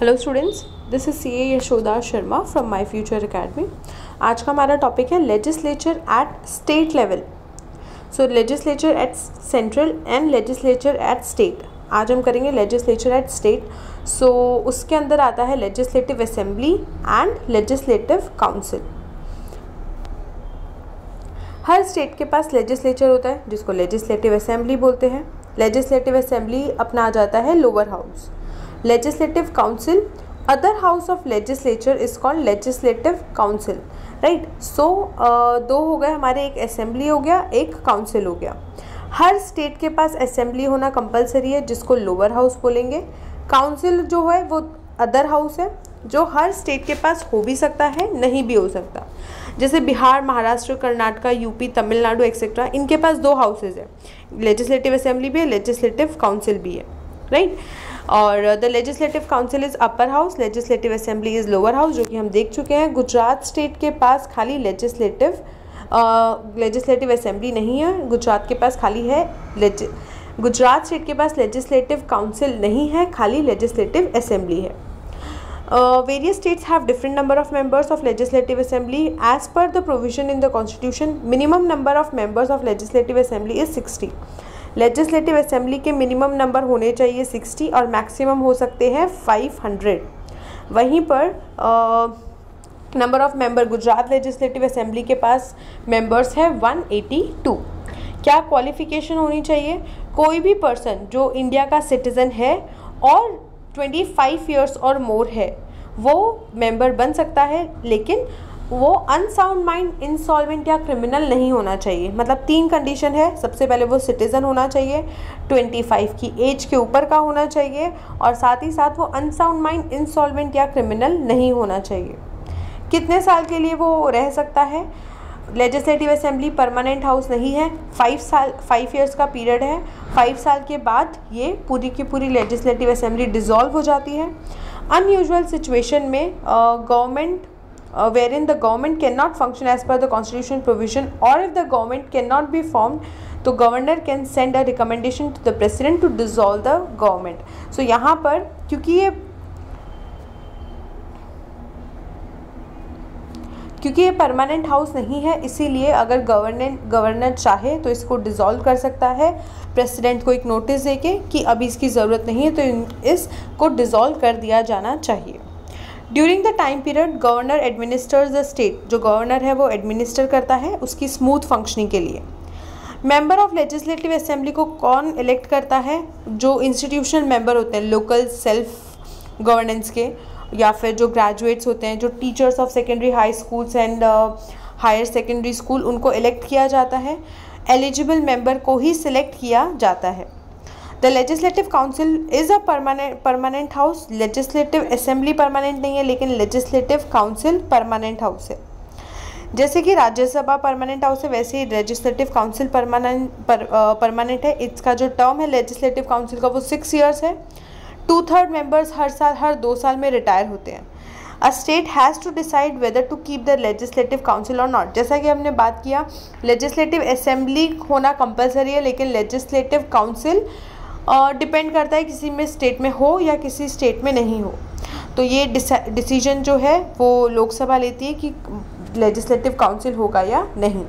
Hello students this is C A Yashoda Sharma from my future academy आज का हमारा topic है legislature at state level so legislature at central and legislature at state आज हम करेंगे legislature at state so उसके अंदर आता है legislative assembly and legislative council her state के पास लेजिस्लेचर होता है, जिसको लेजिस्लेटिव असेंबली बोलते हैं. लेजिस्लेटिव असेंबली अपना आ जाता है lower house legislative council. Other house of legislature is called legislative council. Right right? So so, uh, दो हो गए हमारे एक असेंबली हो गया एक काउंसिल हो गया। हर स्टेट के पास असेंबली होना कंपलसरी है जिसको लोअर हाउस बोलेंगे। काउंसिल जो है वो अदर हाउस है जो हर स्टेट के पास हो भी सकता है नहीं भी हो सकता। जैसे बिहार महाराष्ट्र कर्नाटका यूपी तमिलनाडु एक्सेट्रा इनके पास दो हाउसेज है। लेजिस्लेटिव असेंबली भी है लेजिस्लेटिव काउंसिल भी है। Right right? और the legislative council is upper house legislative assembly is lower house जो कि हम देख चुके हैं। गुजरात स्टेट के पास खाली लेजिस्लेटिव लेजिस्लेटिव असेंबली नहीं है। गुजरात के पास खाली है गुजरात स्टेट के पास लेजिस्लेटिव काउंसिल नहीं है, खाली लेजिस्लेटिव असेंबली है। Various states have different number of members of legislative assembly as per the provision in the constitution minimum number of members of legislative assembly is sixty legislative assembly के minimum number होने चाहिए sixty और maximum हो सकते हैं five hundred वहीं पर number of member Gujarat legislative assembly के पास मेंबर्स हैं वन एटी टू क्या क्वालिफिकेशन होनी चाहिए? कोई भी पर्सन जो इंडिया का सिटीज़न है और ट्वेंटी फाइव ईयर्स और मोर है, वो मेंबर बन सकता है, लेकिन वो अनसाउंड माइंड इंसॉल्वेंट या क्रिमिनल नहीं होना चाहिए। मतलब तीन कंडीशन है। सबसे पहले वो सिटीज़न होना चाहिए। 25 की एज के ऊपर का होना चाहिए। और साथ ही साथ वो अनसाउंड माइंड इंसॉल्वेंट या क्रिमिनल नहीं होना चाहिए। कितने साल के लिए वो रह सकता है? लेजिस्लेटिव असेंबली परमानेंट हाउस नहीं है। फाइव साल फाइव ईयर्स का पीरियड है। फाइव साल के बाद ये पूरी की पूरी लेजिस्लेटिव असेंबली डिज़ोल्व हो जाती है। अनयूजल सिचुएशन में government uh, wherein the government cannot function as per the constitution provision or if the government cannot be formed तो governor can send a recommendation to the president to dissolve the government so यहाँ पर क्योंकि ये क्योंकि ये permanent house नहीं है इसीलिए अगर गवर्नर गवर्नर चाहे तो इसको डिज़ोल्व कर सकता है। प्रेसिडेंट को एक नोटिस देके कि अभी इसकी ज़रूरत नहीं है तो इसको डिज़ोल्व कर दिया जाना चाहिए। During the time period governor administers the state जो गवर्नर है, वो एडमिनिस्टर करता है उसकी स्मूथ फंक्शनिंग के लिए। मेंबर ऑफ़ लेजिस्लेटिव असेंबली को कौन इलेक्ट करता है? जो इंस्टीट्यूशनल मेंबर होते हैं लोकल सेल्फ गवर्नेंस के, या फिर जो ग्रेजुएट्स होते हैं, जो teachers of secondary high schools and higher secondary school उनको इलेक्ट किया जाता है। एलिजिबल मेंबर को ही सिलेक्ट किया जाता है। The legislative council is a permanent permanent house legislative assembly permanent नहीं है, लेकिन लेजिस्लेटिव काउंसिल परमानेंट हाउस है। जैसे कि राज्यसभा परमानेंट हाउस है, वैसे ही लेजिस्लेटिव काउंसिल परमानेंट परमानेंट है। इसका जो टर्म है लेजिस्लेटिव काउंसिल का, वो सिक्स ईयर्स है। टू थर्ड मेंबर्स हर साल, हर दो साल में रिटायर होते हैं। A state has to decide whether to keep the legislative council और नॉट जैसा कि हमने बात किया लेजिस्लेटिव असेंबली होना कंपलसरी है, लेकिन लेजिस्लेटिव काउंसिल डिपेंड करता है किसी में स्टेट में हो या किसी स्टेट में नहीं हो। तो ये डिसीज़न जो है, वो लोकसभा लेती है कि लेजिस्लेटिव काउंसिल होगा या नहीं।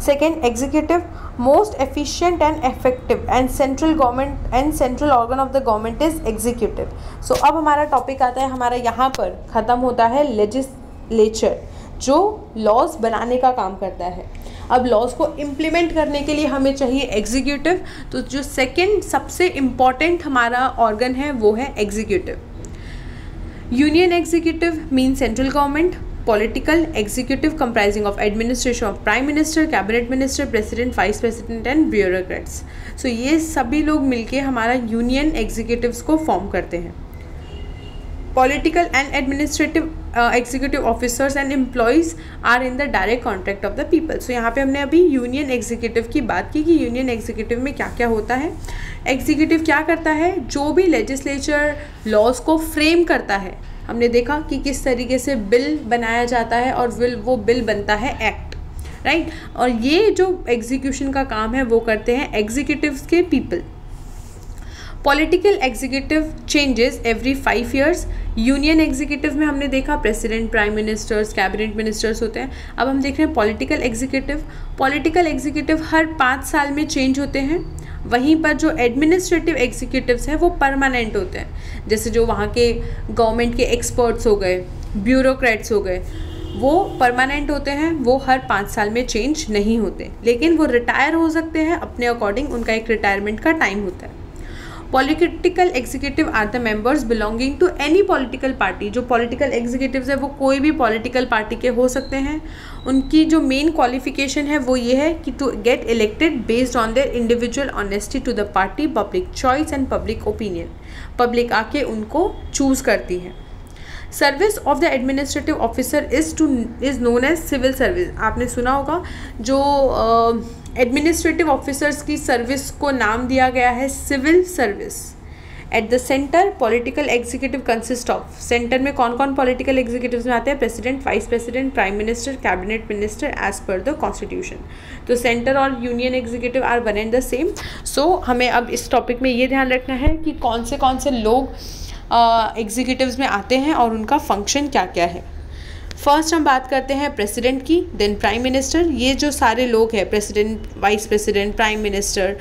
Second executive most efficient and effective and central government and central organ of the government is executive so अब हमारा टॉपिक आता है, हमारा यहाँ पर ख़त्म होता है लेजिस्लेचर जो लॉज बनाने का काम करता है। अब लॉज को इम्प्लीमेंट करने के लिए हमें चाहिए एग्जीक्यूटिव तो जो सेकेंड सबसे इंपॉर्टेंट हमारा ऑर्गन है, वो है executive union executive mean central government political executive comprising of administration of prime minister cabinet minister president vice president and bureaucrats so ये सभी लोग मिलके हमारा यूनियन एग्जीक्यूटिव्स को फॉर्म करते हैं. Political and administrative uh, officers and employees are in the direct direct of the the so यहाँ पे हमने अभी यूनियन एग्जीक्यूटिव की बात की कि यूनियन एग्जीक्यूटिव में क्या क्या होता है। एग्जीक्यूटिव क्या करता है? जो भी लेजिस्लेचर लॉज को फ्रेम करता है। हमने देखा कि किस तरीके से बिल बनाया जाता है और विल वो बिल बनता है एक्ट राइट right? और ये जो एग्जीक्यूशन का काम है वो करते हैं एग्जीक्यूटिव के people political executive changes every five years union executive में हमने देखा president prime ministers cabinet ministers होते हैं। अब हम देख रहे हैं पॉलिटिकल एग्जीक्यूटिव पॉलिटिकल एग्जीक्यूटिव हर पाँच साल में चेंज होते हैं। वहीं पर जो एडमिनिस्ट्रेटिव एग्जीक्यूटिव्स हैं, वो परमानेंट होते हैं। जैसे जो वहाँ के गवर्नमेंट के एक्सपर्ट्स हो गए ब्यूरोक्रेट्स हो गए, वो परमानेंट होते हैं। वो हर पाँच साल में चेंज नहीं होते। लेकिन वो रिटायर हो सकते हैं। अपने अकॉर्डिंग उनका एक रिटायरमेंट का टाइम होता है। Political executive are the members belonging to any political party जो पॉलिटिकल एग्जीक्यूटिव्स है, वो कोई भी पॉलिटिकल पार्टी के हो सकते हैं। उनकी जो मेन क्वालिफिकेशन है, वो ये है कि to get elected based on their individual honesty to the party public choice and public opinion public आके उनको चूज़ करती है। Service of the administrative officer is to is known as civil service आपने सुना होगा, जो एडमिनिस्ट्रेटिव uh, ऑफिसर्स की service को नाम दिया गया है civil service at the center political executive consist of center में कौन कौन पॉलिटिकल एग्जीक्यूटिव में आते हैं? President vice president prime minister cabinet minister as per the constitution तो सेंटर और union executive are one and the same so हमें अब इस टॉपिक में ये ध्यान रखना है कि कौन से कौन से लोग एग्जीक्यूटिव्स में आते हैं और उनका फ़ंक्शन क्या क्या है। फ़र्स्ट हम बात करते हैं प्रेसिडेंट की देन प्राइम मिनिस्टर ये जो सारे लोग हैं president vice president prime minister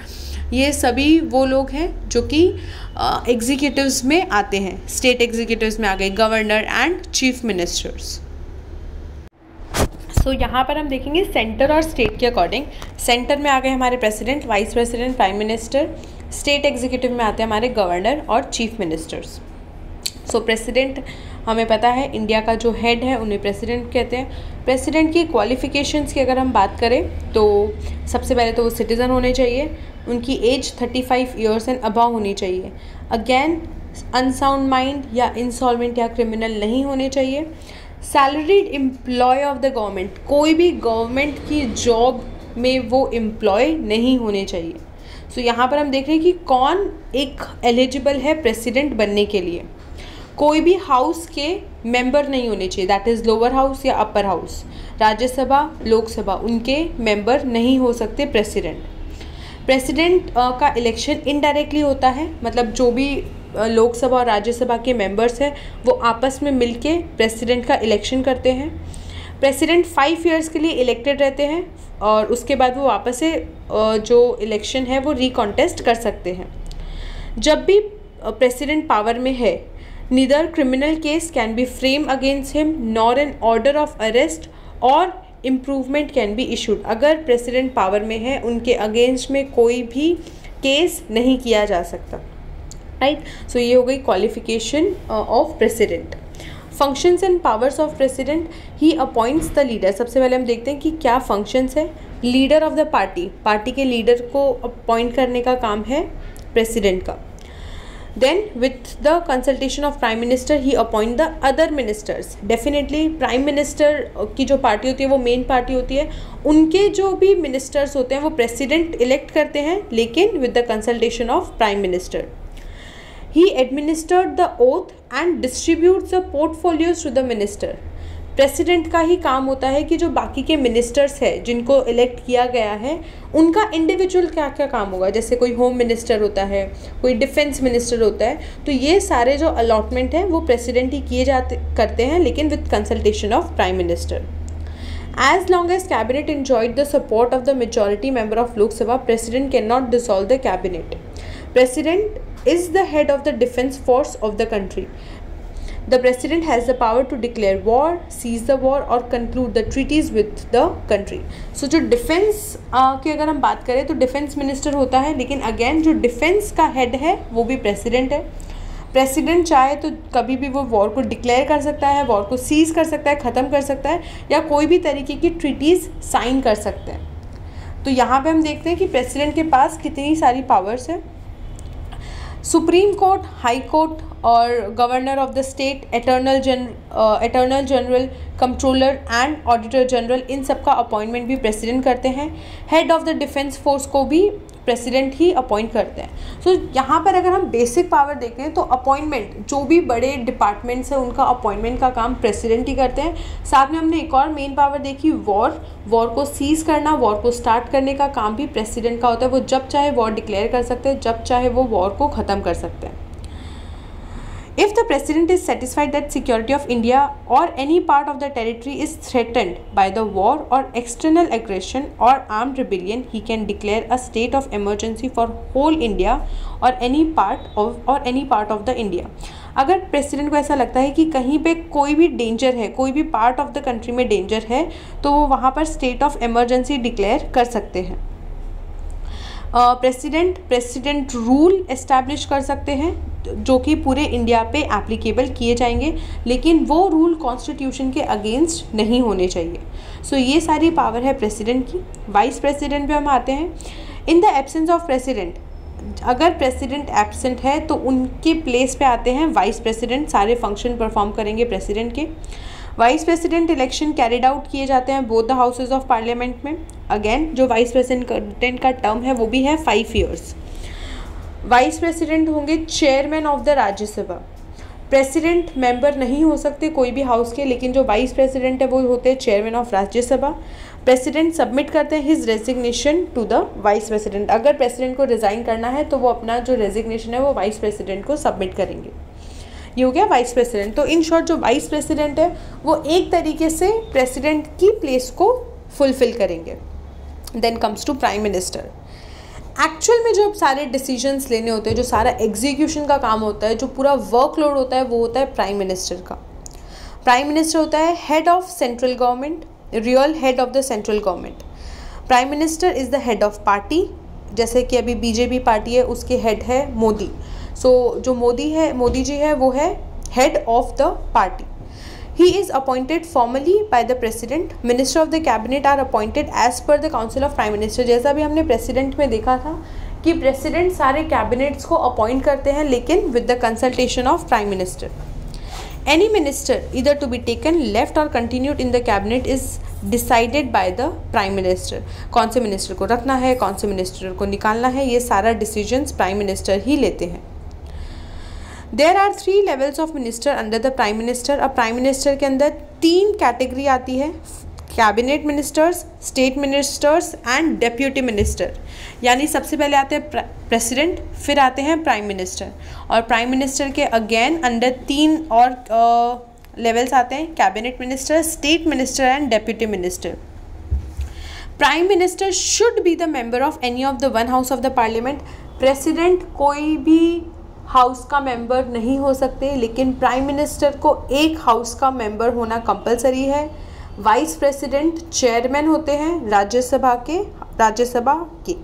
ये सभी वो लोग हैं जो कि एग्जीक्यूटिव्स में आते हैं. स्टेट एग्जीक्यूटिव्स में आ गए governor and chief ministers so यहाँ पर हम देखेंगे सेंटर और स्टेट के अकॉर्डिंग सेंटर में आ गए हमारे president vice president prime minister state executive में आते हैं हमारे गवर्नर और chief ministers so so, president हमें पता है इंडिया का जो हेड है उन्हें प्रेसिडेंट कहते हैं। प्रेसिडेंट की क्वालिफ़िकेशंस की अगर हम बात करें तो सबसे पहले तो वो सिटीज़न होने चाहिए। उनकी age thirty five years and above होनी चाहिए। अगेन अनसाउंड माइंड या इंसॉल्वेंट या क्रिमिनल नहीं होने चाहिए। Salaried employ of the government कोई भी गवर्नमेंट की जॉब में वो एम्प्लॉय नहीं होने चाहिए। सो so, यहाँ पर हम देख रहे हैं कि कौन एक एलिजिबल है प्रेसिडेंट बनने के लिए। कोई भी हाउस के मेंबर नहीं होने चाहिए। दैट इज़ लोअर हाउस या अपर हाउस राज्यसभा, लोकसभा, उनके मेंबर नहीं हो सकते प्रेसिडेंट प्रेसिडेंट का इलेक्शन इनडायरेक्टली होता है। मतलब जो भी लोकसभा और राज्यसभा के मेंबर्स हैं, वो आपस में मिलके प्रेसिडेंट का इलेक्शन करते हैं। प्रेसिडेंट फाइव ईयर्स के लिए इलेक्टेड रहते हैं और उसके बाद वो वापस से जो इलेक्शन है, वो रिकॉन्टेस्ट कर सकते हैं। जब भी प्रेसिडेंट पावर में है neither criminal case can be framed against him, nor an order of arrest और इम्प्रूवमेंट कैन बी इशूड अगर प्रेसिडेंट पावर में है, उनके अगेंस्ट में कोई भी केस नहीं किया जा सकता। राइट सो ये हो गई qualification of president functions and powers of president he appoints the leader सबसे पहले हम देखते हैं कि क्या फ़ंक्शंस है। Leader of the party party के लीडर को अपॉइंट करने का काम है प्रेसिडेंट का। Then, with the consultation of prime minister, he appoint the other ministers. Definitely, prime minister की जो पार्टी होती है, वो मेन पार्टी होती है, उनके जो भी मिनिस्टर्स होते हैं, वो प्रेसिडेंट इलेक्ट करते हैं, लेकिन with the consultation of prime minister he administered the oath and distribute the portfolios to the minister president का ही काम होता है कि जो बाकी के मिनिस्टर्स है, जिनको इलेक्ट किया गया है, उनका इंडिविजुअल क्या क्या काम होगा? जैसे कोई होम मिनिस्टर होता है, कोई डिफेंस मिनिस्टर होता है तो ये सारे जो अलॉटमेंट हैं, वो प्रेसिडेंट ही किए जाते, करते हैं, लेकिन with consultation of prime minister as long as cabinet enjoyed the support of the majority member of Lok Sabha president can not dissolve the cabinet president is the head of the defence force of the country The president has the power to declare war, cease the war और conclude the treaties with the country. So जो defence uh, की अगर हम बात करें तो defence minister होता है लेकिन अगेन जो डिफेंस का हेड है वो भी प्रेसिडेंट है। प्रेसिडेंट चाहे तो कभी भी वो वॉर को डिक्लेयर कर सकता है वॉर को सीज कर सकता है ख़त्म कर सकता है या कोई भी तरीके की ट्रीटीज़ साइन कर सकते हैं। तो यहाँ पे हम देखते हैं कि प्रेसिडेंट के पास कितनी सारी पावर्स हैं। सुप्रीम कोर्ट, हाई कोर्ट और governor of the state, attorney जन attorney general, controller and auditor general, इन सब का अपॉइंटमेंट भी प्रेसिडेंट करते हैं। Head of the defence force को भी प्रेसिडेंट ही अपॉइंट करते हैं। सो so, यहाँ पर अगर हम बेसिक पावर देखें तो अपॉइंटमेंट जो भी बड़े डिपार्टमेंट्स हैं उनका अपॉइंटमेंट का काम प्रेसिडेंट ही करते हैं। साथ में हमने एक और मेन पावर देखी वॉर वॉर को सीज़ करना वॉर को स्टार्ट करने का काम भी प्रेसिडेंट का होता है। वो जब चाहे वॉर डिक्लेयर कर सकते हैं जब चाहे वो वॉर को ख़त्म कर सकते हैं। If the president is satisfied that security of India or any part of the territory is threatened by the war or external aggression or armed rebellion, he can declare a state of emergency for whole India or any part of or any part of the India. अगर president को ऐसा लगता है कि कहीं पे कोई भी डेंजर है कोई भी पार्ट ऑफ़ द कंट्री में डेंजर है तो वो वहाँ पर स्टेट ऑफ़ इमरजेंसी डिक्लेयर कर सकते हैं प्रेसिडेंट प्रेसिडेंट रूल इस्टेब्लिश कर सकते हैं जो कि पूरे इंडिया पे एप्लीकेबल किए जाएँगे लेकिन वो रूल कॉन्स्टिट्यूशन के अगेंस्ट नहीं होने चाहिए। सो so, ये सारी पावर है प्रेसिडेंट की। वाइस प्रेसिडेंट पे हम आते हैं। In the absence of president अगर प्रेसिडेंट एबसेंट है तो उनके प्लेस पे आते हैं। वाइस प्रेसिडेंट सारे फ़ंक्शन परफॉर्म करेंगे प्रेसिडेंट के। Vice president election carried out किए जाते हैं both the houses of parliament में। अगेन जो वाइस प्रेसिडेंट का टर्म है, वो भी है फाइव ईयर्स वाइस प्रेसिडेंट होंगे chairman of the Rajya Sabha president member नहीं हो सकते कोई भी हाउस के, लेकिन जो वाइस प्रेसिडेंट है, वो होते हैं chairman of Rajya Sabha president submit करते हैं his resignation to the vice president अगर प्रेसिडेंट को रिज़ाइन करना है तो वो अपना जो रेजिग्नेशन है, वो वाइस प्रेसिडेंट को सबमिट करेंगे। ये हो गया वाइस प्रेसिडेंट तो इन शॉर्ट जो वाइस प्रेसिडेंट है, वो एक तरीके से प्रेसिडेंट की प्लेस को फुलफिल करेंगे. Then comes to prime minister actual में जो सारे डिसीजंस लेने होते हैं, जो सारा एग्जीक्यूशन का काम होता है, जो पूरा वर्कलोड होता है, वो होता है प्राइम मिनिस्टर का. प्राइम मिनिस्टर होता है head of central government real head of the central government prime minister is the head of party जैसे कि अभी बीजेपी पार्टी है, उसके हेड है मोदी. सो so, जो मोदी है मोदी जी है वो है head of the party He is appointed formally by the President. Minister of the Cabinet are appointed as per the Council of Prime Minister. जैसा भी हमने प्रेसिडेंट में देखा था कि प्रेसिडेंट सारे कैबिनेट्स को अपॉइंट करते हैं लेकिन with the consultation of prime minister any minister either to be taken left और continued in the cabinet is decided by the prime minister कौन से मिनिस्टर को रखना है कौन से मिनिस्टर को निकालना है ये सारा डिसीजंस प्राइम मिनिस्टर ही लेते हैं there are three levels of minister under the prime minister अब प्राइम मिनिस्टर के अंदर तीन कैटेगरी आती है cabinet ministers state ministers and deputy minister यानी सबसे पहले आते हैं प्रेसिडेंट फिर आते हैं प्राइम मिनिस्टर और प्राइम मिनिस्टर के अगेन अंडर तीन और लेवल्स आते हैं cabinet minister state minister and deputy minister prime minister should be the member of any of the one house of the parliament president कोई भी हाउस का member नहीं हो सकते, लेकिन प्राइम मिनिस्टर को एक हाउस का मेंबर होना कंपलसरी है। वाइस प्रेसिडेंट चेयरमैन होते हैं राज्यसभा के राज्यसभा के।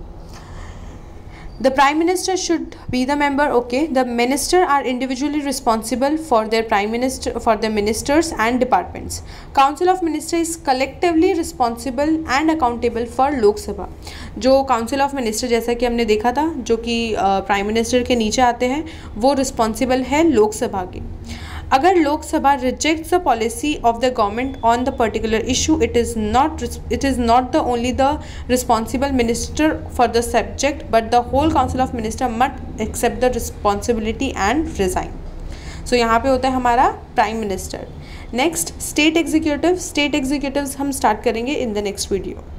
The Prime Minister should be the member. Okay, the Minister are individually responsible for their Prime Minister, for their ministers and departments. Council of Ministers is collectively responsible and accountable for Lok Sabha. जो council of minister जैसा कि हमने देखा था जो कि prime minister के नीचे आते हैं वो रिस्पॉन्सिबल है लोकसभा के अगर Lok Sabha reject the policy of the government on the particular issue it is not it is not the only the responsible minister for the subject but the whole council of minister must accept the responsibility and resign so यहाँ पे होता है हमारा prime minister next state executive state executive हम start करेंगे in the next video